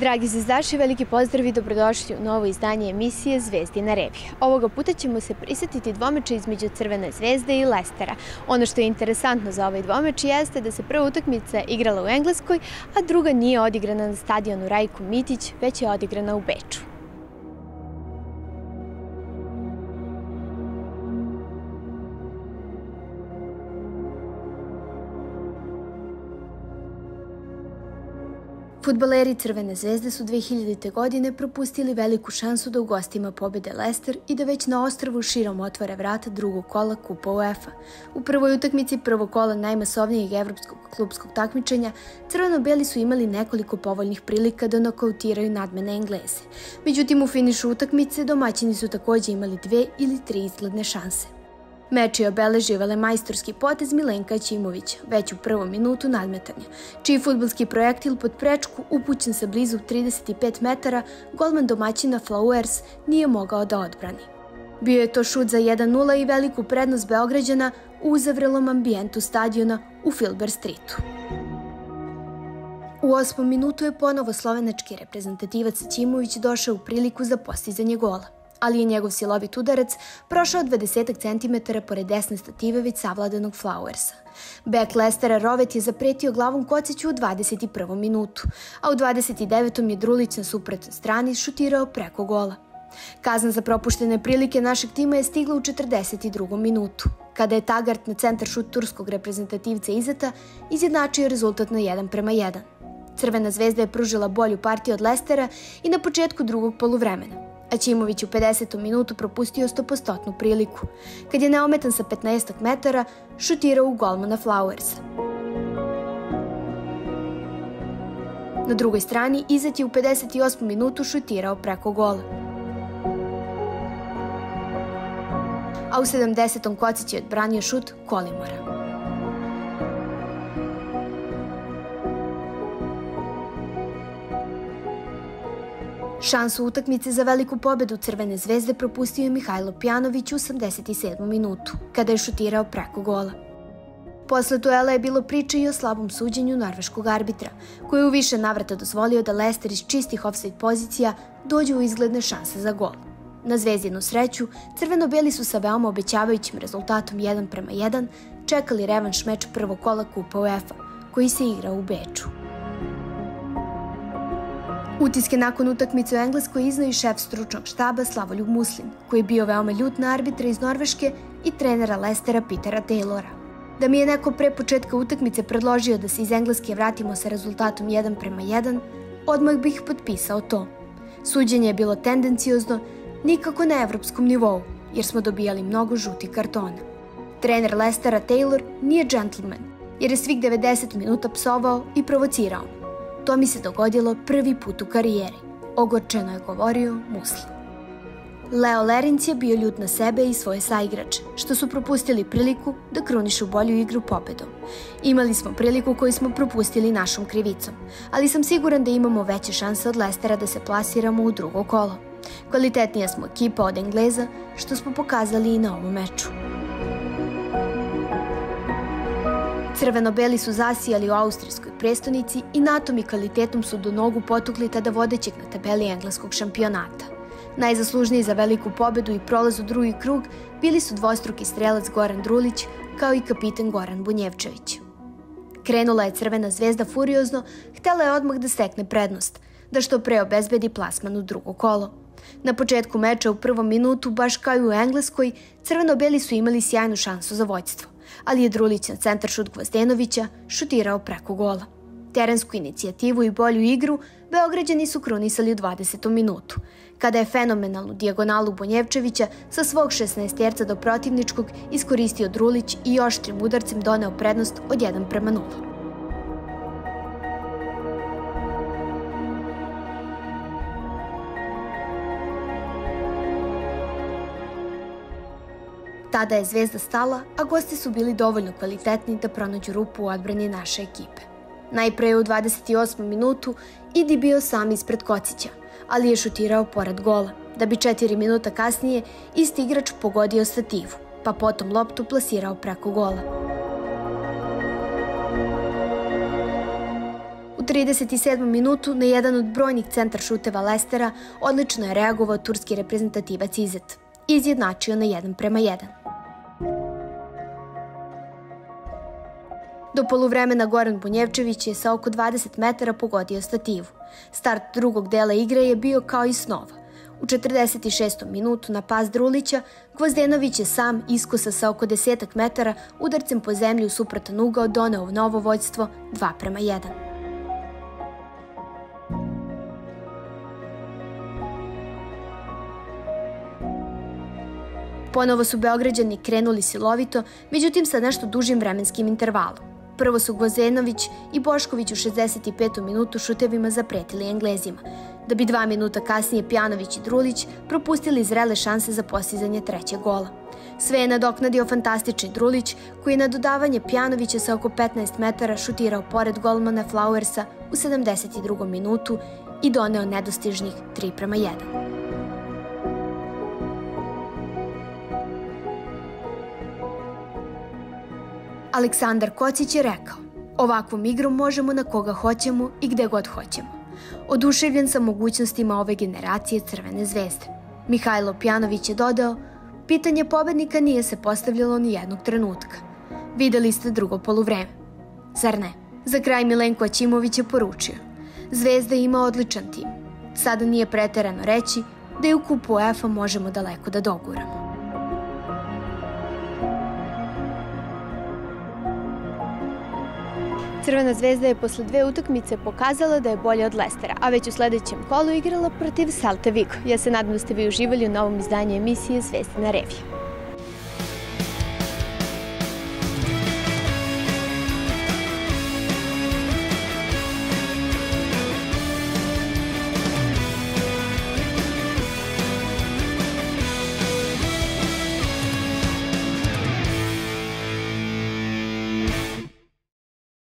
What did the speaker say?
Dragi zvezdaši, veliki pozdrav i dobrodošli u novo izdanje emisije Zvezdina revija. Ovoga puta ćemo se prisetiti dvomeča između Crvene zvezde i Lestera. Ono što je interesantno za ovaj dvomeč jeste da se prva utakmica igrala u Engleskoj, a druga nije odigrana na stadionu Rajko Mitić, već je odigrana u Beču. Futbaleri Crvene zvezde su 2000. godine propustili veliku šansu da u gostima pobede Leicester i da već na ostrvu širom otvore vrata drugog kola Kupa UEFA. U prvoj utakmici prvog kola najmasovnijeg evropskog klubskog takmičenja crveno-beli su imali nekoliko povoljnih prilika da nokautiraju nadmene Engleze. Međutim, u finišu utakmice domaćini su takođe imali dve ili tri izgledne šanse. Meč je obeležio velemajstorski potez Milenka Ćimovića, već u prvom minutu nadmetanja, čiji futbolski projektil pod prečku upućen sa blizu 35 metara, golman domaćina Flowers nije mogao da odbrani. Bio je to šut za 1-0 i veliku prednost Beograđana u uzavrelom ambijentu stadiona u Filber Streetu. U osmom minutu je ponovo slovenački reprezentativac Ćimović došao u priliku za postizanje gola ali je njegov silovit udarac prošao 20 cm pored desne stative već savladanog Flowersa. Bek Lestera Rovet je zapretio glavom Kociću u 21. minutu, a u 29. je Drulić na suprotnoj strani šutirao preko gola. Kazna za propuštene prilike našeg tima je stigla u 42. minutu, kada je Tagart na centar šut turskog reprezentativca Izeta izjednačio rezultat na 1 prema 1. Crvena zvezda je pružila bolju partiju od Lestera i na početku drugog poluvremena a Ćimović u 50. minutu propustio 100% priliku, kad je neometan sa 15 metara šutirao u golmana Flowers. Na drugoj strani Izet je u 58. minutu šutirao preko gola. A u 70. Kocić je odbranio šut Kolimora. Šansu utakmice za veliku pobedu Crvene zvezde propustio je Mihajlo Pjanović u 87. minutu, kada je šutirao preko gola. Posle duela je bilo priče i o slabom suđenju norveškog arbitra, koji je u više navrata dozvolio da Leicester iz čistih offside pozicija dođe u izgledne šanse za gol. Na zvezdinu sreću, crveno-beli su sa veoma obećavajućim rezultatom 1 prema 1 čekali revanš meč prvog kola Kupa UEFA, koji se igra u Beču. Utiske nakon utakmice u Engleskoj iznao i šef stručnog štaba Slavoljub Muslin, koji je bio veoma ljut na arbitra iz Norveške i trenera Lestera Petera Taylora. Da mi je neko pre početka utakmice predložio da se iz Engleske vratimo sa rezultatom 1 prema 1, odmah bih potpisao to. Suđenje je bilo tendencijozno, nikako na evropskom nivou, jer smo dobijali mnogo žutih kartona. Trener Lestera Taylor nije džentlmen, jer je svih 90 minuta psovao i provocirao me. To mi se dogodilo prvi put u karijeri, ogorčeno je govorio Muslim. Leo Lerinc je bio ljut na sebe i svoje saigrače, što su propustili priliku da krunišu bolju igru pobedom. Imali smo priliku koju smo propustili našom krivicom, ali sam siguran da imamo veće šanse od Lestera da se plasiramo u drugo kolo. Kvalitetnija smo ekipa od Engleza, što smo pokazali i na ovom meču. Crveno-beli su zasijali u austrijskoj prestonici i natom i kvalitetom su do nogu potukli tada vodećeg na tabeli engleskog šampionata. Najzaslužniji za veliku pobedu i prolaz u drugi krug bili su dvostruki strelac Goran Drulić kao i kapiten Goran Bunjevčević. Krenula je Crvena zvezda furiozno, htela je odmah da stekne prednost, da što pre obezbedi plasman u drugo kolo. Na početku meča u prvom minutu, baš kao i u Engleskoj, crveno-beli su imali sjajnu šansu za vođstvo ali je Drulić na centar šut Gvozdenovića šutirao preko gola. Terensku inicijativu i bolju igru Beograđani su krunisali u 20. minutu, kada je fenomenalnu dijagonalu Bonjevčevića sa svog 16 do protivničkog iskoristio Drulić i oštrim udarcem doneo prednost od 1 prema 0. Tada je Zvezda stala, a gosti su bili dovoljno kvalitetni da pronađu rupu u odbrani naše ekipe. Najpre u 28. minutu Idi bio sam ispred Kocića, ali je šutirao pored gola, da bi 4 minuta kasnije isti igrač pogodio stativu, pa potom loptu plasirao preko gola. U 37. minutu na jedan od brojnih centar šuteva Lestera odlično je reagovao turski reprezentativac Izet i izjednačio na 1 prema 1. Do poluvremena Goran Bunjevčević je sa oko 20 metara pogodio stativu. Start drugog dela igre je bio kao i snova. U 46. minutu na pas Drulića, Gvozdenović je sam iskusa sa oko desetak metara udarcem po zemlji u suprotan ugao doneo novo vođstvo 2 prema 1. Ponovo su Beograđani krenuli silovito, međutim sa nešto dužim vremenskim intervalom. Prvo su Gvozenović i Bošković u 65. minutu šutevima zapretili Englezima, da bi dva minuta kasnije Pjanović i Drulić propustili zrele šanse za postizanje trećeg gola. Sve je nadoknadio fantastični Drulić, koji je na dodavanje Pjanovića sa oko 15 metara šutirao pored golmana Flowersa u 72. minutu i doneo nedostižnih 3 prema 1. Aleksandar Kocić je rekao, ovakvom igrom možemo na koga hoćemo i gde god hoćemo. Oduševljen sa mogućnostima ove generacije Crvene zvezde. Mihajlo Pjanović je dodao, pitanje pobednika nije se postavljalo ni jednog trenutka. Videli ste drugo poluvreme. Zar ne? Za kraj Milenko Aćimović je poručio. Zvezda ima odličan tim. Sada nije preterano reći da i u kupu UEFA možemo daleko da doguramo. Crvena zvezda je posle dve utakmice pokazala da je bolja od Lestera, a već u sledećem kolu igrala protiv Celta Vigo. Ja se nadam da ste vi uživali u novom izdanju emisije Zvezdina revija.